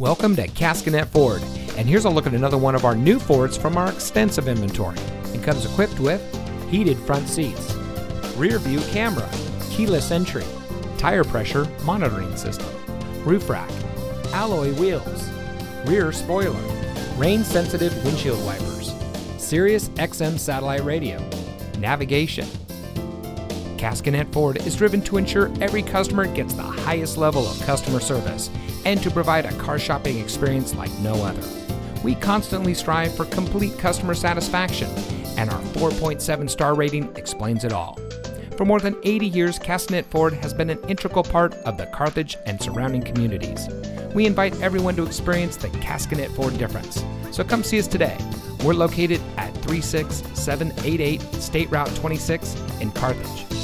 Welcome to Caskinette Ford, and here's a look at another one of our new Fords from our extensive inventory. It comes equipped with heated front seats, rear view camera, keyless entry, tire pressure monitoring system, roof rack, alloy wheels, rear spoiler, rain sensitive windshield wipers, Sirius XM satellite radio, navigation. Caskinette Ford is driven to ensure every customer gets the highest level of customer service and to provide a car shopping experience like no other. We constantly strive for complete customer satisfaction, and our 4.7 star rating explains it all. For more than 80 years, Caskinette Ford has been an integral part of the Carthage and surrounding communities. We invite everyone to experience the Caskinette Ford difference. So come see us today. We're located at 36788 State Route 26 in Carthage.